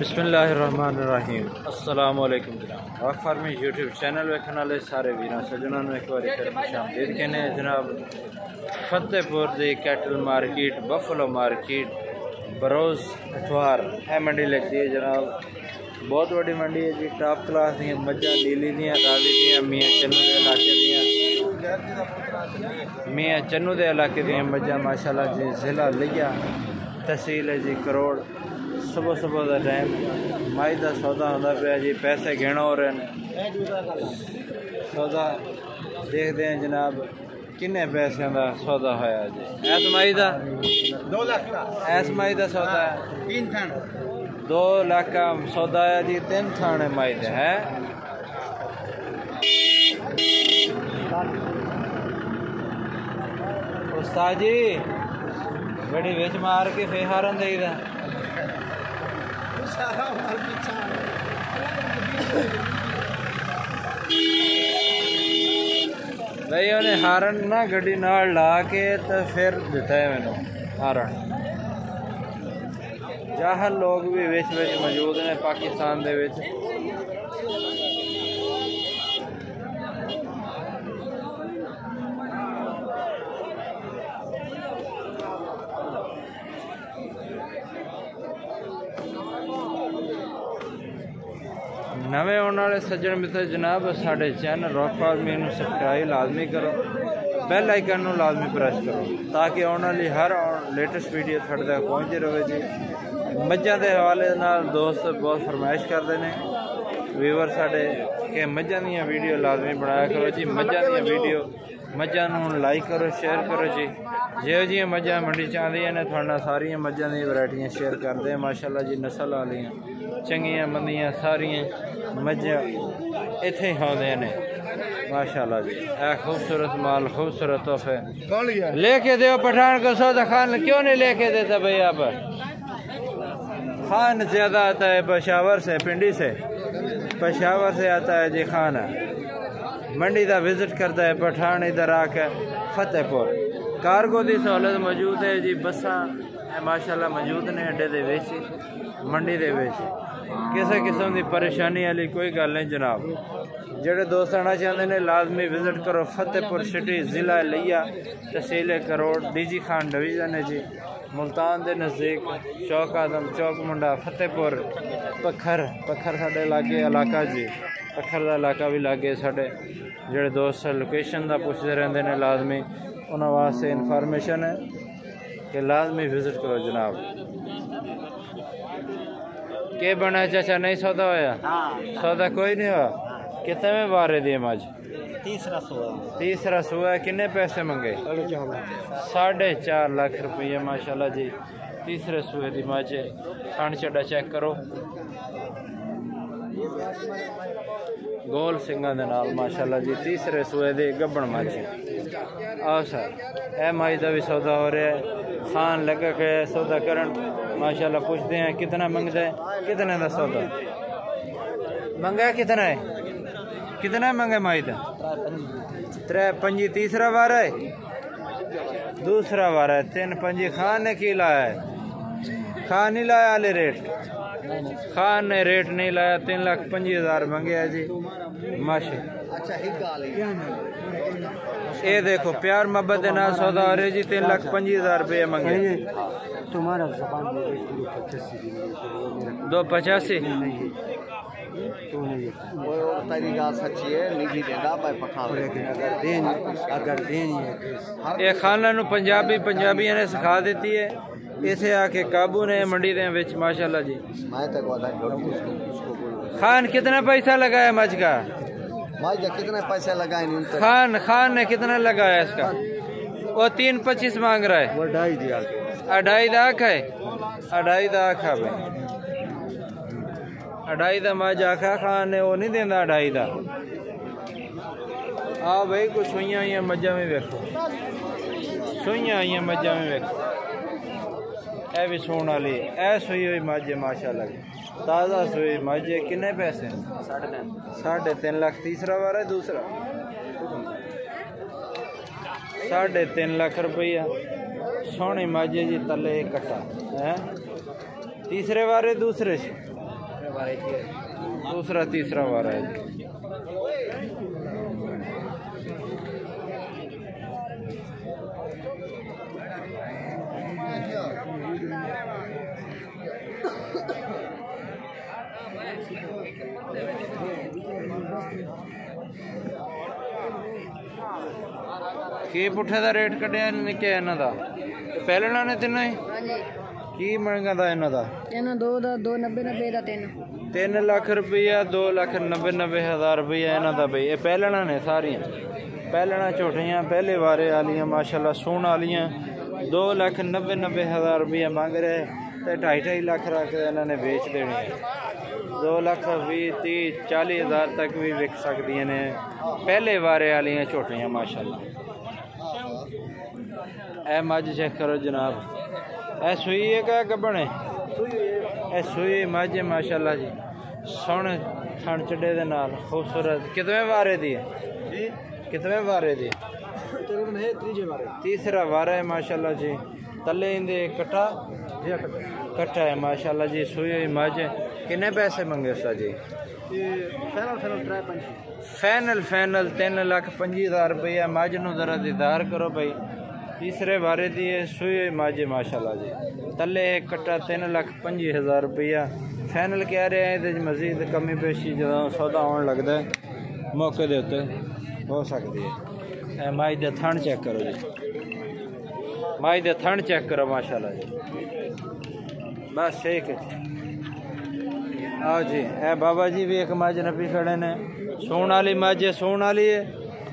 बिस्मिल्लाहिर्रहमानिर्रहीम। अस्सलाम जनाब। रॉक फ़ार्मिंग यूट्यूब चैनल वेखने वाले सारे वीर सज्जनों एक बार फिर आमदीद कहने जनाब फतेहपुर दी कैटल मार्केट बफलो मार्केट बरोज़ अठवार है मंडी लगती है जनाब। बहुत बड़ी मंडी है जी टॉप क्लास दी मज्जा नीली दियाँ रावी दियाँ मियाँ चन्नू के इलाके दियाँ। मियाँ चन्नू के इलाके दियाँ मज्जा माशाल्लाह जी ज़िला लिया तहसील है जी करोड़। सुबह सुबह का टाइम माई का सौदा होता पाया जी पैसे गिनो हो रहे हैं सौदा देखते हैं जनाब किन्ने पैसों का सौदा होया जी? ऐस माई का दो लाख का ऐस माई का सौदा है। तीन थन। दो लाख का सौदा है जी तीन थाने माई दे है। उस्ताद जी बड़ी विच मार के फे हारन देईदा सारा माल पीछा ਬਈ ਉਹਨੇ ਹਾਰਨ ਨਾ ਗੱਡੀ ਨਾਲ ਲਾ ਕੇ ਤੇ ਫਿਰ ਦਿੱਤਾ ਹੈ ਮੈਨੂੰ ਹਾਰਨ ਜਾਹਲ ਲੋਕ ਵੀ ਵਿੱਚ ਵਿੱਚ ਮੌਜੂਦ ਨੇ ਪਾਕਿਸਤਾਨ ਦੇ ਵਿੱਚ ਨਵੇਂ ਆਉਣ ਵਾਲੇ ਸੱਜਣ ਮਿੱਤਰ ਜਨਾਬ, ਸਾਡੇ ਚੈਨਲ ਰੌਕ ਫਾਰਮੀ ਨੂੰ ਸਬਸਕ੍ਰਾਈਬ ਲਾਜ਼ਮੀ ਕਰੋ ਬੈਲ ਆਈਕਨ ਨੂੰ ਲਾਜ਼ਮੀ ਪ੍ਰੈਸ ਕਰੋ, ਤਾਂ ਕਿ ਆਉਣ ਵਾਲੀ ਹਰ ਲੇਟੈਸਟ ਵੀਡੀਓ ਤੁਹਾਡੇ ਤੱਕ ਪਹੁੰਚਦੀ ਰਹੇ ਜੀ। ਮੱਝਾਂ ਦੇ ਹਵਾਲੇ ਨਾਲ ਦੋਸਤ ਬਹੁਤ ਫਰਮਾਇਸ਼ ਕਰਦੇ ਨੇ। ਵੀਵਰ ਸਾਡੇ, ਕਿ ਮੱਝਾਂ ਦੀਆਂ ਵੀਡੀਓ ਲਾਜ਼ਮੀ ਬਣਾਇਆ ਕਰੋ ਜੀ। ਮੱਝਾਂ ਦੀਆਂ ਵੀਡੀਓ ਮੱਝਾਂ ਨੂੰ ਲਾਈਕ ਕਰੋ ਸ਼ੇਅਰ ਕਰੋ ਜੀ। ਜਿਹੋ ਜਿਹੀਆਂ ਮੱਝਾਂ ਮੰਡੀ ਚ ਆਉਂਦੀਆਂ ਨੇ, ਤੁਹਾਡਾ ਸਾਰੀਆਂ ਮੱਝਾਂ ਦੀਆਂ ਵੈਰਾਈਟੀਆਂ ਸ਼ੇਅਰ ਕਰਦੇ ਆ, ਮਾਸ਼ਾਅੱਲਾ ਜੀ, ਨਸਲ ਵਾਲੀਆਂ। ਚੰਗੀਆਂ ਮੰਦੀਆਂ ਸਾਰੀਆਂ ਮੱਝਾਂ ਇੱਥੇ ਹੀ ਆਉਂਦੀਆਂ ਨੇ माशाल्लाह जी ए खूबसूरत माल खूबसूरत तोहफे कौन लिया लेके दो पठान को सौदा खान क्यों नहीं लेके देता भैया पर खान ज्यादा आता है पेशावर से पिंडी से पेशावर से आता है जी खान मंडी का विजिट करता है पठान इधर आकर फतेहपुर कार्गो की सहूलत मौजूद है जी बसा माशाल्लाह मौजूद ने अड्डे ਦੇ ਵਿੱਚ ਮੰਡੀ ਦੇ ਵਿੱਚ ਕਿਸੇ ਕਿਸਮ ਦੀ ਪਰੇਸ਼ਾਨੀ ਵਾਲੀ ਕੋਈ ਗੱਲ ਨਹੀਂ ਜਨਾਬ ਜਿਹੜੇ ਦੋਸਤ ਆਣਾ ਚਾਹੁੰਦੇ ਨੇ ਲਾਜ਼ਮੀ ਵਿਜ਼ਿਟ ਕਰੋ ਫਤਿਹਪੁਰ ਸਿਟੀ ਜ਼ਿਲ੍ਹਾ ਲਿਆ ਤਹਿਸੀਲ ਕਰੋੜ ਡੀਜੀ ਖਾਨ ਡਿਵੀਜ਼ਨ ਹੈ ਜੀ ਮੁਲਤਾਨ ਦੇ ਨਜ਼ਦੀਕ ਚੌਕ ਆਦਮ ਚੌਕ ਮੁੰਡਾ ਫਤਿਹਪੁਰ ਪੱਖਰ ਪੱਖਰ ਸਾਡੇ ਲਾਗੇ ਇਲਾਕਾ ਜੀ ਪੱਖਰ ਦਾ ਇਲਾਕਾ ਵੀ ਲਾਗੇ ਸਾਡੇ ਜਿਹੜੇ ਦੋਸਤ ਲੋਕੇਸ਼ਨ ਦਾ ਪੁੱਛਦੇ ਰਹਿੰਦੇ ਨੇ ਲਾਜ਼ਮੀ ਉਹਨਾਂ ਵਾਸਤੇ ਇਨਫੋਰਮੇਸ਼ਨ ਹੈ कि लाजमी विजिट करो जनाब के बना चाचा नहीं सौदा होया हाँ सौदा कोई नहीं हुआ कितने में बारे दिए मज तीसरा सोआ तीसरा सुआ किन्ने पैसे मंगे साढ़े चार लाख रुपये माशाल्लाह जी तीसरे सुए दी मज खान चढ़ा चेक करो गोल ਸਿੰਘਾਂ ਦੇ ਨਾਲ ਮਾਸ਼ਾਅੱਲਾ ਜੀ ਤੀਸਰੇ ਸੂਏ ਦੇ ਗੱਬਣ ਮੱਝ ਆਓ ਸਰ ਇਹ ਮੱਝ ਦਾ ਵੀ ਸੌਦਾ ਹੋ ਰਿਹਾ ਹੈ खान लगा के सौदा करण माशाल्लाह, पूछते हैं, कितना मंगता है? कितने का सौदा? मंगा कितना है? कितना मंगे माई का त्रै पंजी, तीसरा बार है? दूसरा बार है, तीन पंजी। खान ने की लाया है? खान ही लाया अले रेट? खान ने रेट नहीं लाया तीन लाख पंजी हज़ार मंगे है जी। माशे। ये देखो प्यार मोहब्बत नाम सौदा हो रही जी तीन लाख पंजी हज़ार रुपये मंगे। तुम्हारा दो पचासी? है। निधि देगा मैं पठा अगर देनी अगर देनी है। इसे आके काबू ने मंडी रहे विच माशाल्लाह जी। मैं तो तक वाला खान कितना पैसा लगाया मज का? मज कितना पैसा लगाए नहीं उनका खान खान ने कितना लगाया इसका? वो तीन पच्चीस मांग रहा है। वो 2.5 दिया अढ़ाई लाख है? अढ़ाई लाख है भाई। अढ़ाई दा मज आखा खान ने वो नहीं देना अढ़ाई दा। आ भाई कुछ सुइया आई मज़ा में देखो सुइया आई मज़ा में देखो ਇਹ ਵੀ ਸੂਣ ਵਾਲੀ ਇਹ ਸੂਈ ਹੋਈ ਮੱਝ ਹੈ ਮਾਸ਼ਾਅੱਲਾ ਤਾਜ਼ਾ ਸੂਈ ਮੱਝ ਹੈ ਕਿੰਨੇ ਪੈਸੇ ਸਾਢੇ ਤਿੰਨ ਲੱਖ ਤੀਸਰਾ ਵਾਰ ਹੈ ਦੂਸਰਾ ਸਾਢੇ ਤਿੰਨ ਲੱਖ ਰੁਪਈਆ ਸੋਹਣੀ ਮਾਝੇ ਜੀ ਤਲੇ ਕਟਾ ਹੈ ਤੀਸਰੇ ਵਾਰੇ ਦੂਸਰੇ ਚ दूसरा तीसरा वारा है ਕੀ ਪੁੱਠੇ ਦਾ ਰੇਟ ਕੱਢਿਆ ਨਿੱਕੇ ਇਹਨਾਂ ਦਾ ਤੇ ਪਹਿਲਣਾ ਨੇ ਤਿੰਨਾਂ ਹੀ ਹਾਂਜੀ ਕੀ ਮੰਗਾ ਦਾ ਇਹਨਾਂ ਦਾ ਇਹਨਾਂ ਦੋ ਦਾ 290 90 ਦਾ ਤਿੰਨ 3 ਲੱਖ ਰੁਪਈਆ 2 ਲੱਖ 90 90 ਹਜ਼ਾਰ ਰੁਪਈਆ ਇਹਨਾਂ ਦਾ ਬਈ ਇਹ ਪਹਿਲਣਾ ਨੇ ਸਾਰੀਆਂ ਪਹਿਲਣਾ ਝੋਟੀਆਂ ਪਹਿਲੇ ਵਾਰੇ ਵਾਲੀਆਂ ਮਾਸ਼ਾਅੱਲਾ ਸੋਹਣ ਵਾਲੀਆਂ 2 ਲੱਖ 90 90 ਹਜ਼ਾਰ ਰੁਪਈਆ ਮੰਗ ਰਹੇ ਤੇ 2.5 2.5 ਲੱਖ ਰੱਖ ਕੇ ਇਹਨਾਂ ਨੇ ਵੇਚ ਦੇਣੀ ਹੈ 2 ਲੱਖ 20 30 40 ਹਜ਼ਾਰ ਤੱਕ ਵੀ ਵਿਕ ਸਕਦੀਆਂ ਨੇ ਪਹਿਲੇ ਵਾਰੇ ਵਾਲੀਆਂ ਝੋਟੀਆਂ ए मज चेक करो जनाब। ए सुई है क्या कब्बन ए सुई मज है जी। सोने थन चढ़े दे नाल खूबसूरत। कितने बारे दी है? कितने बारे दी? तीसरा बारा है माशाला जी। तले इंदे कट्ठा? कट्ठा। है माशाला जी। सुई मज। किन्ने पैसे मंगे उसका जी? फैनल फैनल तीन लख पंजी हज़ार रुपया मज न जरा दीदार करो भाई तीसरे बारे की सू माझे माशाला जी थले एक कट्टा तीन लख पंजी हज़ार रुपया फैनल कह रहे हैं ये मजीद कमी पेशी जो सौदा आने लगता है मौके के उत्ते हो सकती है मज के थन चेक करो जी माई के थन चेक करो माशाला जी बस ठीक है आओ जी ए बाबा जी भी एक मज नपी खड़े ने। सूण वाली मज है वाली है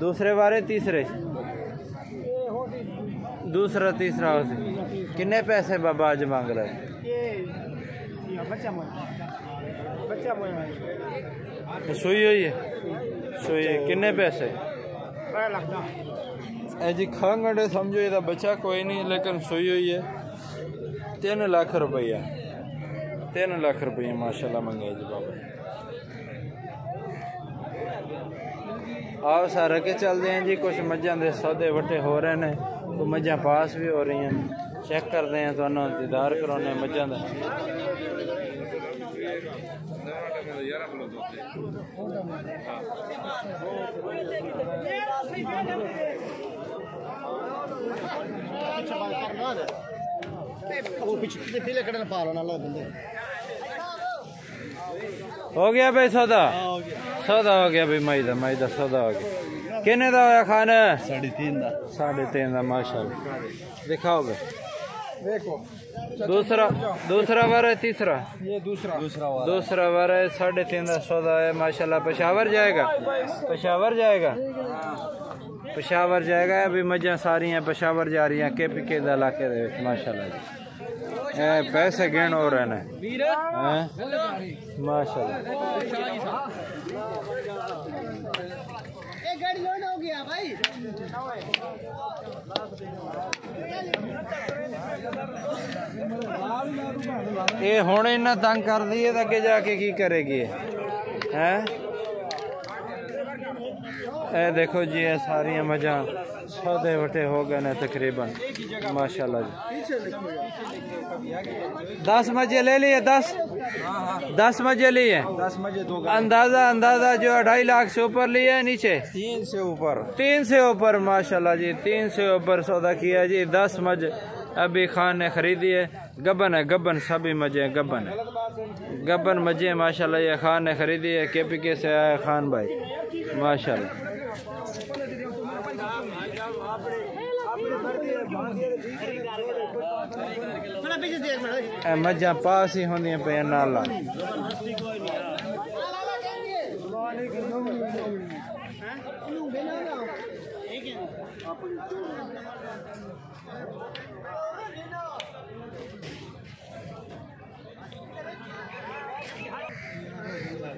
दूसरे बारे तीसरे। दूसरा तीसरा हो किन्ने पैसे बाबा अज मांग रहे? तो सुई हुई है? सुई किन्ने पैसे? जी खंग समझो ये तो बच्चा कोई नहीं लेकिन सुई हुई है। तीन लाख रुपया। तीन लाख रुपये माशाला मंगे जी बाबा। आप सर अगे चलते हैं जी, कुछ मझा के सौदे वटे हो रहे हैं तो मझा पास भी हो रही हैं। चेक करते हैं तो दीदार कराने मझा का वो पीछे पीले कड़े पा लो ना बंदे। हो गया भाई सौदा। सौदा हो गया भाई मई दा मई दा सौदा हो गया। किन्ने का होया खाना? साढ़े तीन का साढ़े तीन का माशाल्लाह। दिखाओ भाई। दूसरा दूसरा बार है तीसरा? ये दूसरा। दूसरा बार दूसरा वार है साढ़े तीन का सौदा है माशाल्लाह। पेशावर जाएगा? पेशावर जाएगा? पेशावर जाएगा अभी मज़ा सारी हैं पेशावर जा रही हैं के पी के इलाके माशाल्लाह जी। पैसे गेन हो रहे हैं माशाल्लाह ये हूँ इन्ना तंग कर दी है तो अगे जाके की करेगी है ये देखो जी ये सारिया मज़ा सौदे वटे हो गए ने तकरीबन। माशाल्लाह जी। दस मज़े ले लिए दस? दस मज़े लिए? अंदाज़ा अंदाज़ा जो ढाई लाख से ऊपर लिए नीचे? तीन से ऊपर। तीन से ऊपर माशाल्लाह जी तीन से ऊपर सौदा किया जी। दस मज अभी खान ने खरीदी है। गबन है गबन सभी मज़े हैं गबन है। गबन मज़े माशाल्लाह ये खान ने खरीदी है। के पी के से आया खान भाई। माशाल्लाह। मज़ा पास ही होंगे पे नाला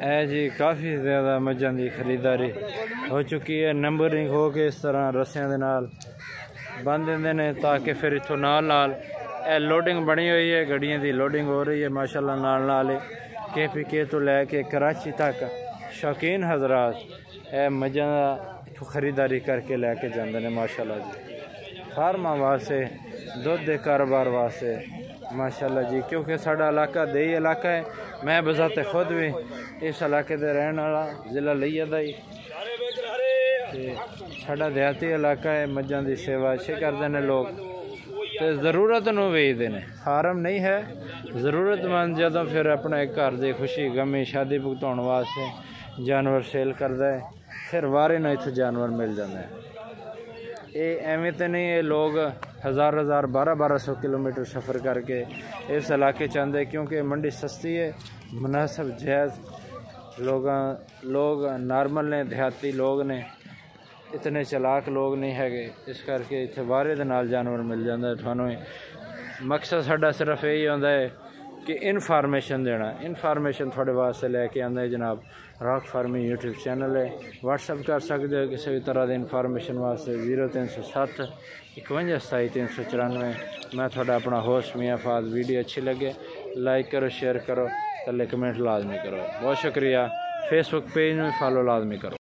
है जी, काफ़ी ज़्यादा मज़ा की खरीदारी हो चुकी है। नंबरिंग हो के इस तरह रस्सियाँ नाल। बन देंगे ने ताकि फिर इतों नाल नाल। लोडिंग बनी हुई है गड्डिया की लोडिंग हो रही है माशाला नाल नाल के पी के तो लैके कराची तक। शौकीन हजरात, ए मज़ा खरीदारी करके लैके जाते हैं माशाला जी। फार्मा वास्ते, दुध के कारोबार वास्ते। माशाला जी, क्योंकि साढ़ा इलाका दे इलाका है। मैं बजाते खुद भी इस इलाके के रहने वाला, जिला लिया ही। साढ़ा देहाती इलाका है मझा की सेवा अच्छे करते हैं लोग। तो ज़रूरत नेचते हैं फार्म नहीं है। जरूरतमंद जो फिर अपने घर की खुशी, गमी, शादी भुगता वास्ते जानवर सेल करता है फिर वारे ना इत जानवर मिल जाता है ये एवं तो नहीं लोग हज़ार हज़ार बारह बारह सौ किलोमीटर सफ़र करके इस इलाके चाहते क्योंकि मंडी सस्ती है, मुनासब जैज लोग लोग नॉर्मल ने, देहाती लोग ने, इतने चलाक लोग नहीं है इस करके इतने बारे के नाल जानवर मिल जाता है, थानू मकसद साढ़ा सिर्फ़ यही होंगे कि इनफॉर्मेशन देना। इनफॉर्मेशन थोड़े वास्ते लैके आंदा है जनाब। राक फ़ार्मिंग यूट्यूब चैनल है। वट्सअप कर सकते हो किसी भी तरह की इनफॉर्मेशन वास्ते। ज़ीरो तीन सौ सत्त इकवंजा सताई तीन सौ चौरानवे। मैं थोड़ा अपना होस्ट मियाँ फाद वीडियो अच्छी लगे। लाइक करो, शेयर करो थले कमेंट लाजमी करो। बहुत शुक्रिया। फेसबुक पेज में फॉलो लाजमी करो।